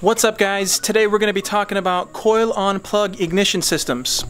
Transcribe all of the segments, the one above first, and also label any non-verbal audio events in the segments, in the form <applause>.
What's up guys? Today we're going to be talking about coil on plug ignition systems.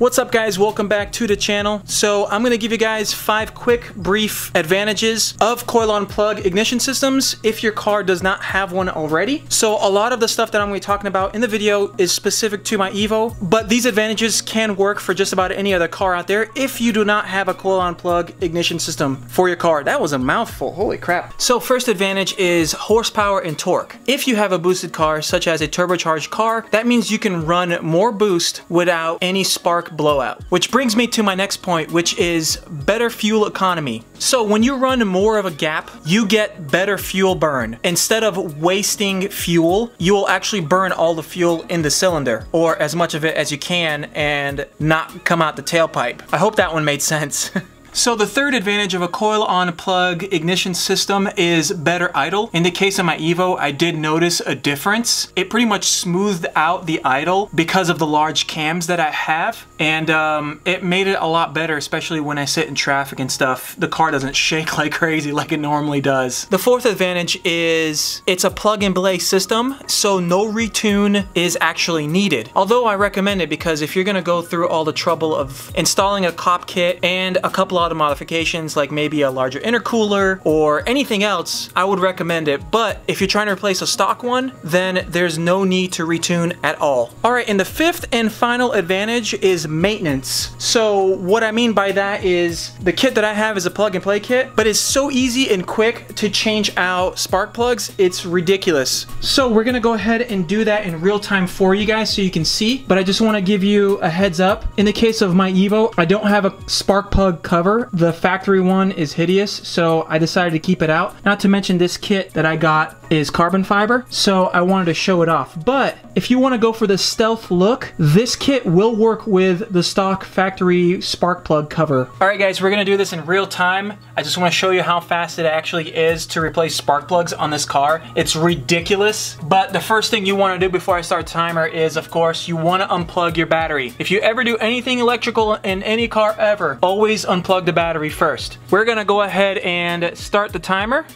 What's up guys, welcome back to the channel. So I'm gonna give you guys five quick brief advantages of coil on plug ignition systems if your car does not have one already. So a lot of the stuff that I'm gonna be talking about in the video is specific to my Evo, but these advantages can work for just about any other car out there if you do not have a coil on plug ignition system for your car. That was a mouthful, holy crap. So first advantage is horsepower and torque. If you have a boosted car, such as a turbocharged car, that means you can run more boost without any spark blowout. Which brings me to my next point, which is better fuel economy. So when you run more of a gap, you get better fuel burn. Instead of wasting fuel, you will actually burn all the fuel in the cylinder, or as much of it as you can, and not come out the tailpipe. I hope that one made sense. <laughs> So the third advantage of a coil-on plug ignition system is better idle. In the case of my Evo, I did notice a difference. It pretty much smoothed out the idle because of the large cams that I have, and um, it made it a lot better, especially when I sit in traffic and stuff. The car doesn't <laughs> shake like crazy like it normally does. The fourth advantage is it's a plug-and-play system, so no retune is actually needed. Although I recommend it because if you're gonna go through all the trouble of installing a cop kit and a couple of modifications like maybe a larger intercooler or anything else, I would recommend it. But if you're trying to replace a stock one, then there's no need to retune at all. All right, and the fifth and final advantage is maintenance. So what I mean by that is the kit that I have is a plug and play kit, but it's so easy and quick to change out spark plugs. It's ridiculous. So we're gonna go ahead and do that in real time for you guys so you can see, but I just wanna give you a heads up. In the case of my Evo, I don't have a spark plug cover the factory one is hideous, so I decided to keep it out. Not to mention this kit that I got is carbon fiber, so I wanted to show it off. But if you want to go for the stealth look, this kit will work with the stock factory spark plug cover. All right guys, we're gonna do this in real time. I just want to show you how fast it actually is to replace spark plugs on this car. It's ridiculous, but the first thing you want to do before I start timer is, of course, you want to unplug your battery. If you ever do anything electrical in any car ever, always unplug the battery first. We're gonna go ahead and start the timer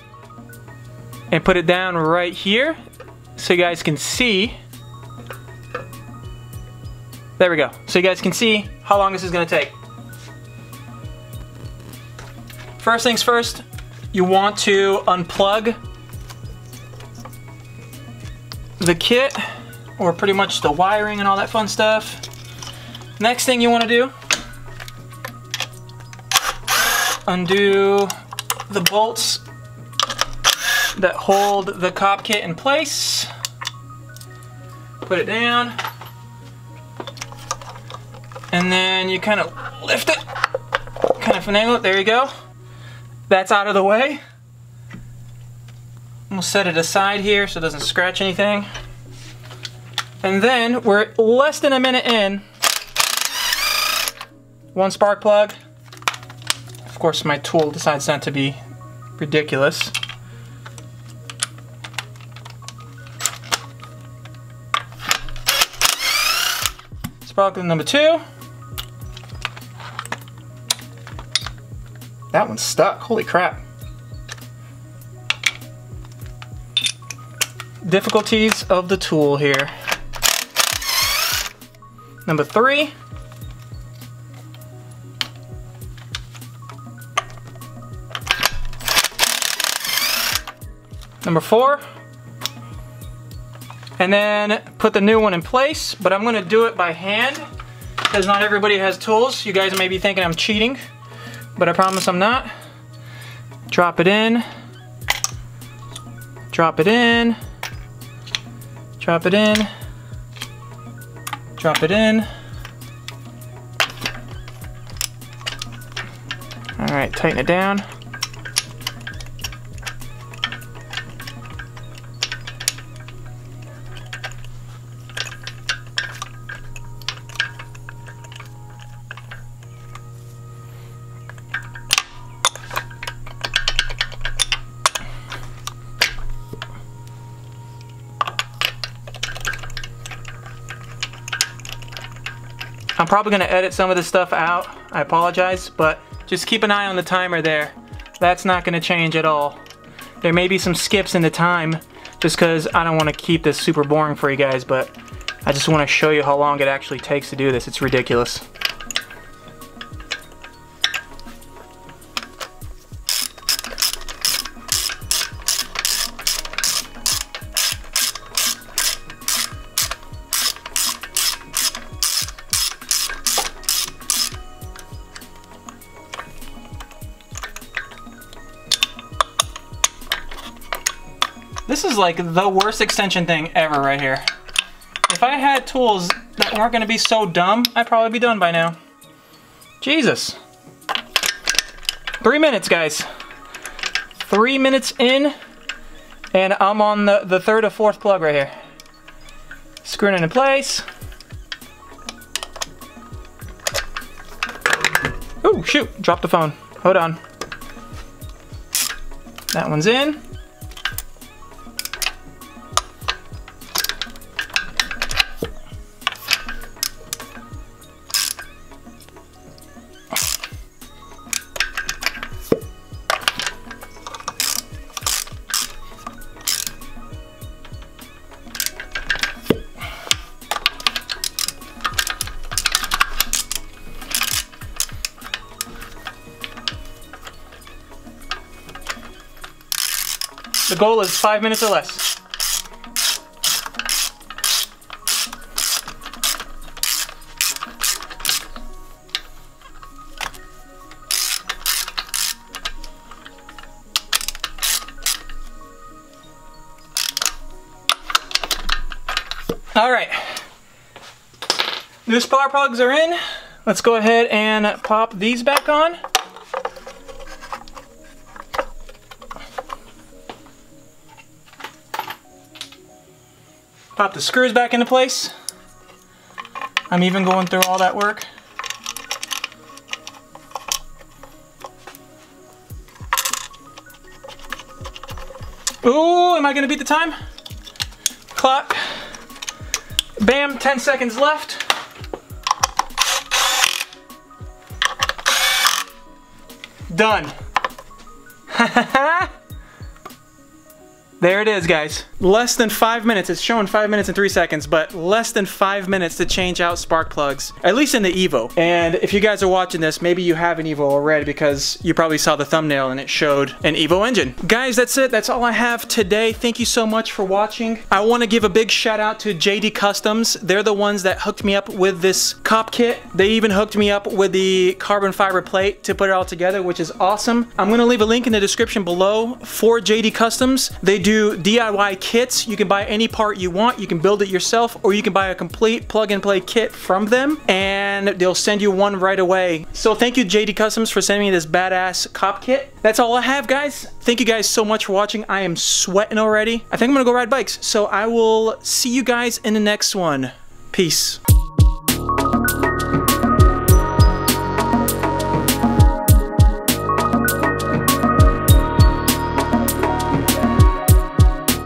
and put it down right here so you guys can see. There we go. So you guys can see how long this is gonna take. First things first, you want to unplug the kit or pretty much the wiring and all that fun stuff. Next thing you want to do, undo the bolts that hold the cop kit in place. Put it down. And then you kind of lift it, kind of finagle it, there you go. That's out of the way. We'll set it aside here so it doesn't scratch anything. And then we're less than a minute in. One spark plug. Of course my tool decides not to be ridiculous. Spark plug number two. That one's stuck, holy crap. Difficulties of the tool here. Number three. Number four. And then put the new one in place, but I'm gonna do it by hand because not everybody has tools. You guys may be thinking I'm cheating but I promise I'm not. Drop it in. Drop it in. Drop it in. Drop it in. All right, tighten it down. I'm probably gonna edit some of this stuff out. I apologize, but just keep an eye on the timer there. That's not gonna change at all. There may be some skips in the time just because I don't want to keep this super boring for you guys, but I just want to show you how long it actually takes to do this. It's ridiculous. This is like the worst extension thing ever right here. If I had tools that weren't gonna be so dumb, I'd probably be done by now. Jesus. Three minutes, guys. Three minutes in, and I'm on the, the third or fourth plug right here. Screwing it in place. Oh, shoot, dropped the phone. Hold on. That one's in. The goal is five minutes or less. All right. New spark plugs are in. Let's go ahead and pop these back on. Pop the screws back into place. I'm even going through all that work. Ooh, am I gonna beat the time? Clock. Bam, 10 seconds left. Done. <laughs> There it is, guys. Less than five minutes. It's showing five minutes and three seconds, but less than five minutes to change out spark plugs, at least in the Evo. And if you guys are watching this, maybe you have an Evo already because you probably saw the thumbnail and it showed an Evo engine. Guys, that's it. That's all I have today. Thank you so much for watching. I want to give a big shout out to JD Customs. They're the ones that hooked me up with this cop kit. They even hooked me up with the carbon fiber plate to put it all together, which is awesome. I'm going to leave a link in the description below for JD Customs. They do DIY kits. You can buy any part you want. You can build it yourself or you can buy a complete plug and play kit from them and they'll send you one right away. So thank you JD Customs for sending me this badass cop kit. That's all I have guys. Thank you guys so much for watching. I am sweating already. I think I'm gonna go ride bikes. So I will see you guys in the next one. Peace.